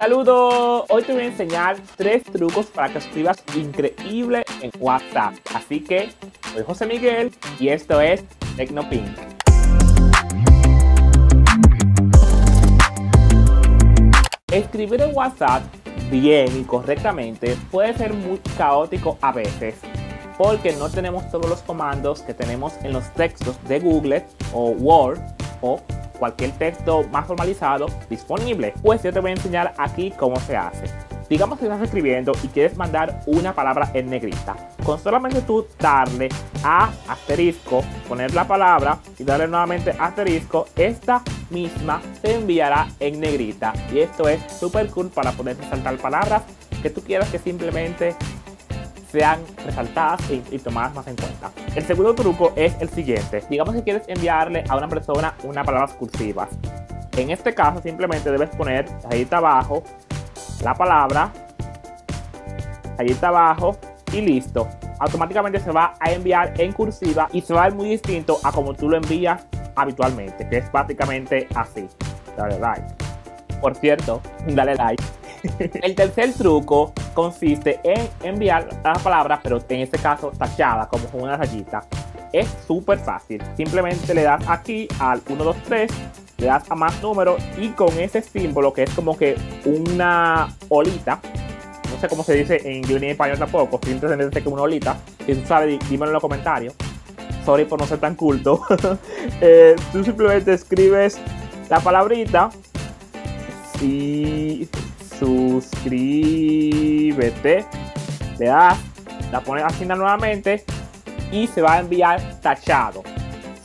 Saludos, hoy te voy a enseñar tres trucos para que escribas increíble en WhatsApp. Así que soy José Miguel y esto es Tecnopink. Escribir en WhatsApp bien y correctamente puede ser muy caótico a veces porque no tenemos todos los comandos que tenemos en los textos de Google o Word o cualquier texto más formalizado disponible. Pues yo te voy a enseñar aquí cómo se hace. Digamos que estás escribiendo y quieres mandar una palabra en negrita. Con solamente tú darle a asterisco, poner la palabra y darle nuevamente asterisco, esta misma se enviará en negrita. Y esto es súper cool para poder resaltar palabras que tú quieras que simplemente sean resaltadas y, tomadas más en cuenta. El segundo truco es el siguiente. Digamos que quieres enviarle a una persona una palabra cursivas. En este caso simplemente debes poner está abajo la palabra, está abajo y listo. Automáticamente se va a enviar en cursiva y se va a ver muy distinto a como tú lo envías habitualmente, que es básicamente así. Dale like. Por cierto, dale like. El tercer truco consiste en enviar la palabra, pero en este caso tachada, como una rayita. Es súper fácil. Simplemente le das aquí al 1, 2, 3, le das a más número y con ese símbolo que es como que una olita. No sé cómo se dice en inglés ni en español tampoco. Simplemente que una olita. Si tú sabes, dímelo en los comentarios. Sorry por no ser tan culto. Eh, tú simplemente escribes la palabrita y suscríbete, le das, la pones así nuevamente y se va a enviar tachado.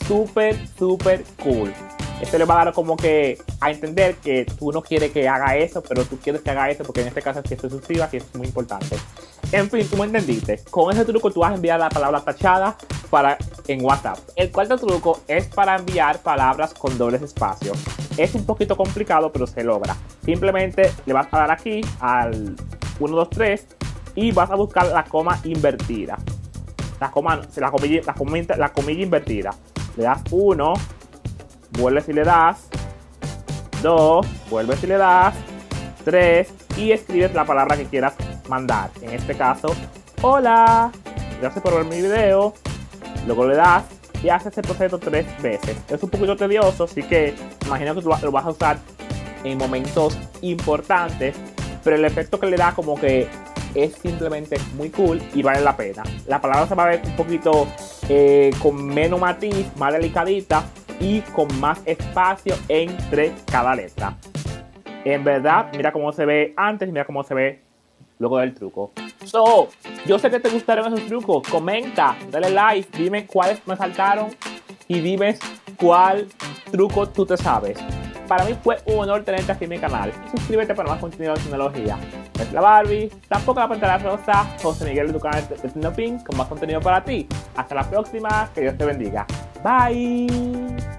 Súper, súper cool. Esto le va a dar como que a entender que tú no quieres que haga eso, pero tú quieres que haga eso porque en este caso es que se suscriba, que es muy importante. En fin, tú me entendiste. Con ese truco tú vas a enviar la palabra tachada para en WhatsApp. El cuarto truco es para enviar palabras con dobles espacios. Es un poquito complicado, pero se logra. Simplemente le vas a dar aquí al 1, 2, 3 y vas a buscar la coma invertida. La coma, la comilla, la invertida. Le das 1, vuelves y le das 2, vuelves y le das 3 y escribes la palabra que quieras mandar. En este caso, hola, gracias por ver mi video. Luego le das y haces el proceso tres veces. Es un poquito tedioso, así que imagino que lo vas a usar en momentos importantes, pero el efecto que le da como que es simplemente muy cool y vale la pena. La palabra se va a ver un poquito eh, con menos matiz, más delicadita y con más espacio entre cada letra. En verdad, mira cómo se ve antes y mira cómo se ve luego del truco. So, yo sé que te gustaron esos trucos. Comenta, dale like, dime cuáles me saltaron y dime cuál truco tú te sabes. Para mí fue un honor tenerte aquí en mi canal. Suscríbete para más contenido de tecnología. Es la Barbie, tampoco la pantalla rosa, José Miguel de tu canal de Tecnopink con más contenido para ti. Hasta la próxima, que Dios te bendiga. Bye.